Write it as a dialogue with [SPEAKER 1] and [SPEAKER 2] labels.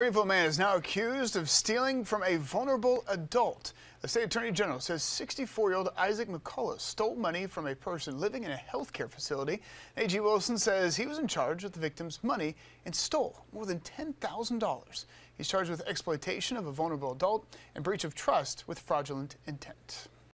[SPEAKER 1] Greenville man is now accused of stealing from a vulnerable adult. The state attorney general says 64-year-old Isaac McCullough stole money from a person living in a healthcare facility. A.G. Wilson says he was in charge of the victim's money and stole more than $10,000. He's charged with exploitation of a vulnerable adult and breach of trust with fraudulent intent.